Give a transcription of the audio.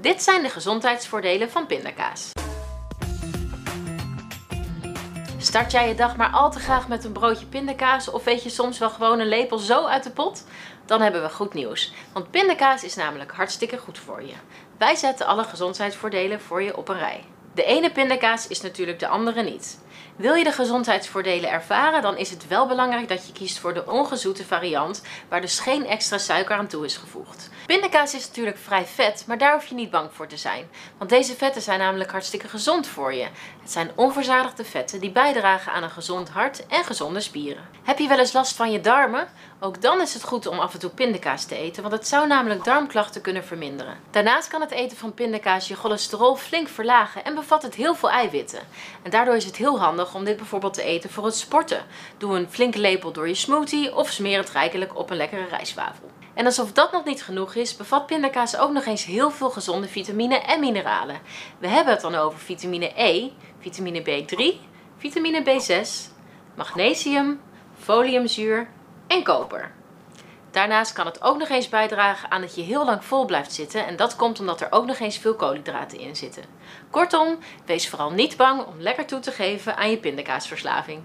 Dit zijn de gezondheidsvoordelen van pindakaas. Start jij je dag maar al te graag met een broodje pindakaas of weet je soms wel gewoon een lepel zo uit de pot? Dan hebben we goed nieuws. Want pindakaas is namelijk hartstikke goed voor je. Wij zetten alle gezondheidsvoordelen voor je op een rij. De ene pindakaas is natuurlijk de andere niet. Wil je de gezondheidsvoordelen ervaren, dan is het wel belangrijk dat je kiest voor de ongezoete variant, waar dus geen extra suiker aan toe is gevoegd. Pindakaas is natuurlijk vrij vet, maar daar hoef je niet bang voor te zijn. Want deze vetten zijn namelijk hartstikke gezond voor je. Het zijn onverzadigde vetten die bijdragen aan een gezond hart en gezonde spieren. Heb je wel eens last van je darmen? Ook dan is het goed om af en toe pindakaas te eten, want het zou namelijk darmklachten kunnen verminderen. Daarnaast kan het eten van pindakaas je cholesterol flink verlagen en bevat het heel veel eiwitten. En daardoor is het heel handig om dit bijvoorbeeld te eten voor het sporten. Doe een flinke lepel door je smoothie of smeer het rijkelijk op een lekkere rijstwafel. En alsof dat nog niet genoeg is, bevat pindakaas ook nog eens heel veel gezonde vitamine en mineralen. We hebben het dan over vitamine E, vitamine B3, vitamine B6, magnesium, foliumzuur en koper. Daarnaast kan het ook nog eens bijdragen aan dat je heel lang vol blijft zitten en dat komt omdat er ook nog eens veel koolhydraten in zitten. Kortom, wees vooral niet bang om lekker toe te geven aan je pindakaasverslaving.